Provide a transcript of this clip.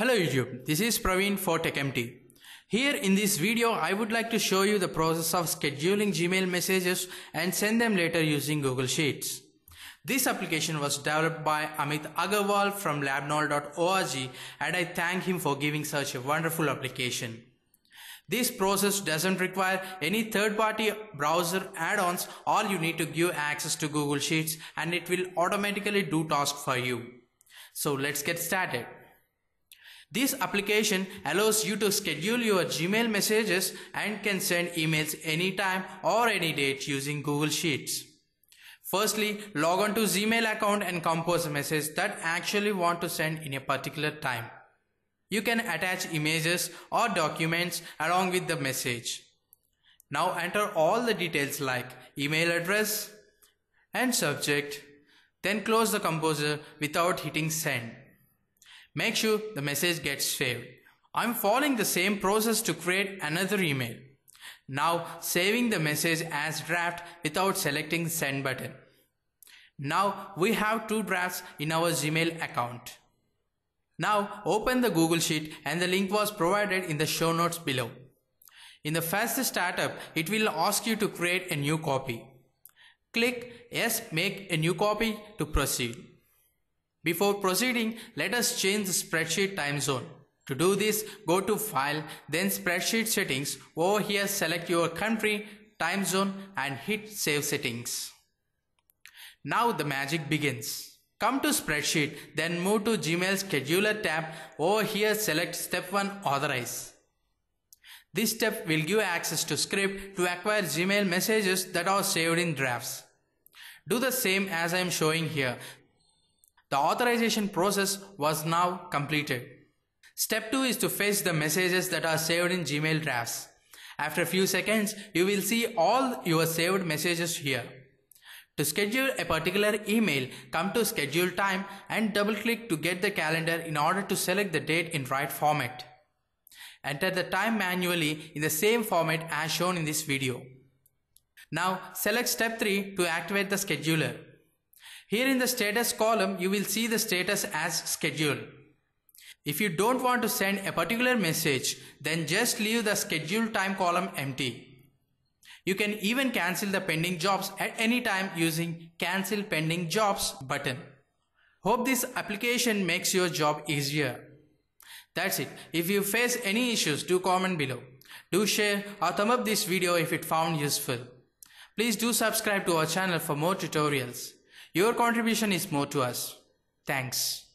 Hello YouTube, this is Praveen for TechEmpty. Here in this video, I would like to show you the process of scheduling Gmail messages and send them later using Google Sheets. This application was developed by Amit Agarwal from labnol.org and I thank him for giving such a wonderful application. This process doesn't require any third-party browser add-ons. All you need to give access to Google Sheets and it will automatically do tasks for you. So let's get started. This application allows you to schedule your Gmail messages and can send emails anytime or any date using Google Sheets. Firstly, log on to Gmail account and compose a message that actually want to send in a particular time. You can attach images or documents along with the message. Now enter all the details like email address and subject, then close the composer without hitting send. Make sure the message gets saved. I'm following the same process to create another email. Now saving the message as draft without selecting send button. Now we have two drafts in our Gmail account. Now open the Google Sheet and the link was provided in the show notes below. In the first startup, it will ask you to create a new copy. Click Yes, make a new copy to proceed. Before proceeding, let us change the spreadsheet time zone. To do this, go to File, then Spreadsheet Settings. Over here, select your country, time zone and hit Save Settings. Now the magic begins. Come to Spreadsheet, then move to Gmail Scheduler tab. Over here, select Step 1 Authorize. This step will give access to script to acquire Gmail messages that are saved in drafts. Do the same as I am showing here. The authorization process was now completed. Step 2 is to fetch the messages that are saved in Gmail drafts. After a few seconds, you will see all your saved messages here. To schedule a particular email, come to schedule time and double click to get the calendar in order to select the date in right format. Enter the time manually in the same format as shown in this video. Now select step 3 to activate the scheduler. Here in the status column, you will see the status as scheduled. If you don't want to send a particular message, then just leave the schedule time column empty. You can even cancel the pending jobs at any time using cancel pending jobs button. Hope this application makes your job easier. That's it. If you face any issues, do comment below. Do share or thumb up this video if it found useful. Please do subscribe to our channel for more tutorials. Your contribution is more to us. Thanks.